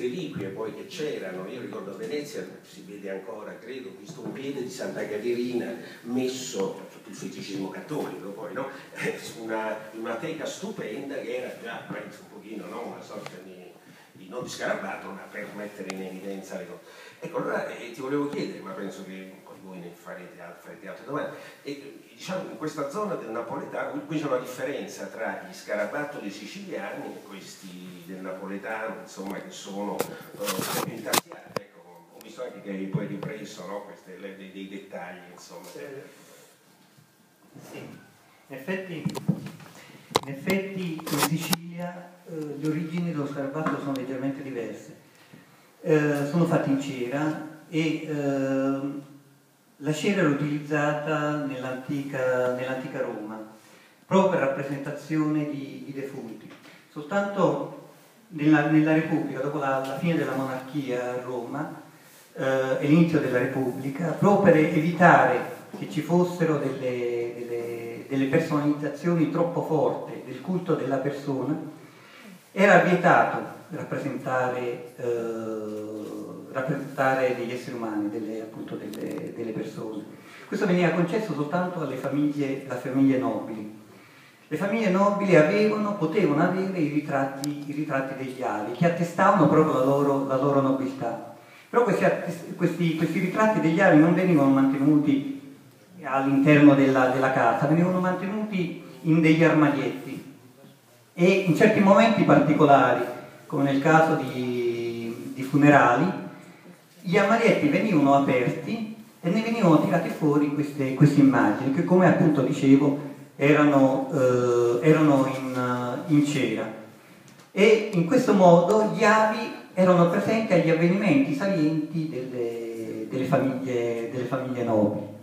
reliquie poi che c'erano, io ricordo a Venezia si vede ancora, credo, un piede di Santa Caterina messo sotto il feticismo cattolico poi, no? su una, una, teca stupenda che era già, penso, un pochino, no? una sorta di, di, non di scarabato, ma per mettere in evidenza le cose. Ecco, allora eh, ti volevo chiedere, ma penso che voi ne farete, farete altre domande. E, diciamo, in questa zona del napoletano, qui c'è una differenza tra gli scarabattoli siciliani e questi del napoletano, insomma, che sono uh, intarsiati. Ecco, ho visto anche che hai poi ripreso no, queste, le, dei, dei, dettagli, insomma. Eh, sì, in effetti, in effetti in Sicilia eh, le origini dello scarabatto sono leggermente diverse. Eh, sono fatti in cera e eh, la cera era utilizzata nell'antica, nell'antica Roma, proprio per rappresentazione di, di defunti. Soltanto nella, nella Repubblica, dopo la, la, fine della monarchia a Roma eh, e l'inizio della Repubblica, proprio per evitare che ci fossero delle, delle, delle personalizzazioni troppo forti del culto della persona, era vietato rappresentare eh, rappresentare degli esseri umani, delle, appunto delle, persone. Questo veniva concesso soltanto alle famiglie, alle famiglie nobili. Le famiglie nobili avevano, potevano avere i ritratti, i ritratti degli avi, che attestavano proprio la loro, la loro nobiltà. Però questi, questi, questi, ritratti degli avi non venivano mantenuti all'interno della, della casa, venivano mantenuti in degli armadietti e in certi momenti particolari, come nel caso di, di funerali, gli armadietti venivano aperti e ne venivano tirate fuori queste, queste immagini che come appunto dicevo erano, eh, erano in, eh, in, cera e in questo modo gli avi erano presenti agli avvenimenti salienti delle, delle, famiglie, delle famiglie nobili.